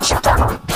小家伙